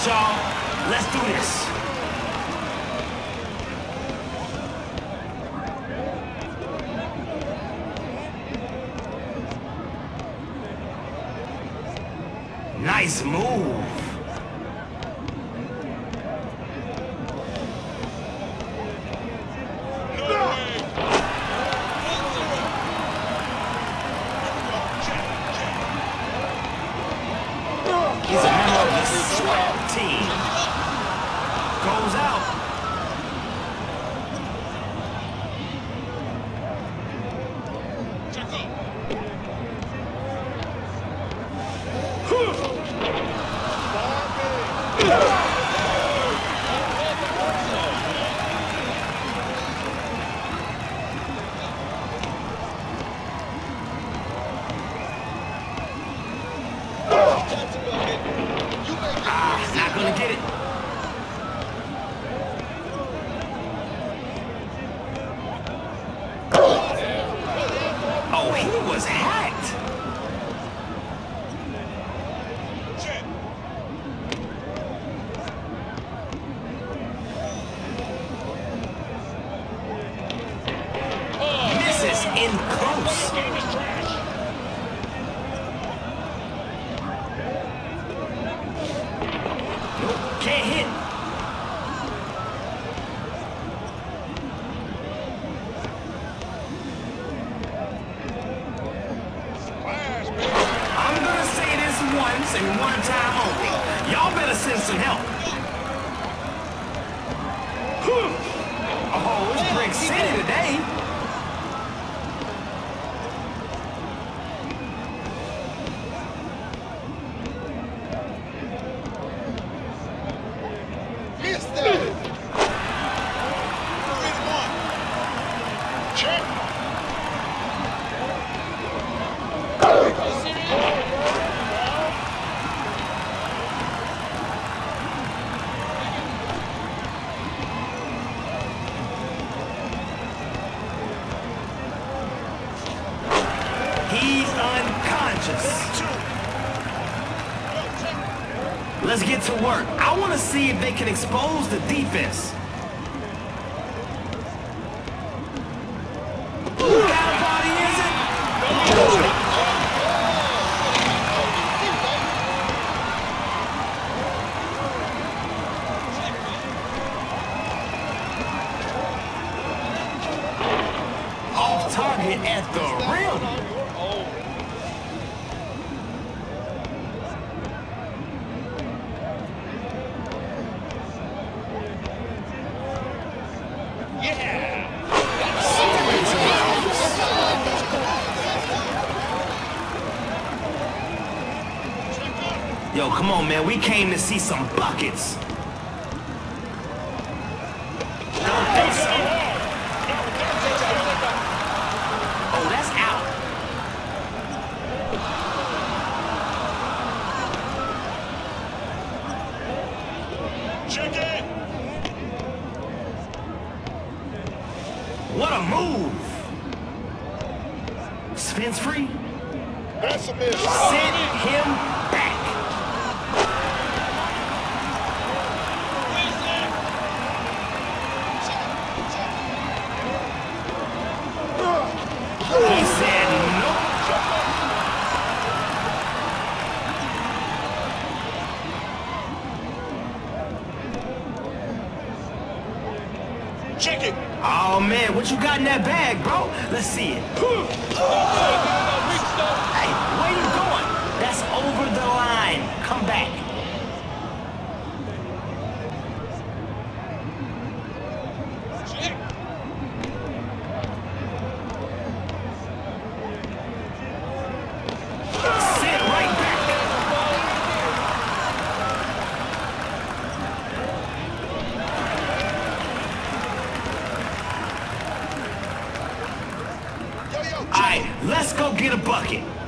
right, y'all. Let's do this. Nice move. He's a member of the SWAT team. Goes out. Ah, not gonna get it. In. Nope, can't hit. I'm gonna say this once and one time only. Y'all better send some help. Oh, it's Brick City today. He's unconscious. Let's get to work. I want to see if they can expose the defense. Target at the rim. Yo, come on, man. We came to see some buckets. Don't think so. Oh, that's out. Check it. What a move. Spins free. That's a miss. Send him Check it. Oh man, what you got in that bag, bro? Let's see it. Hey, where you going? That's over the line. Come back. Sit right back. Yo, yo, All right, let's go get a bucket.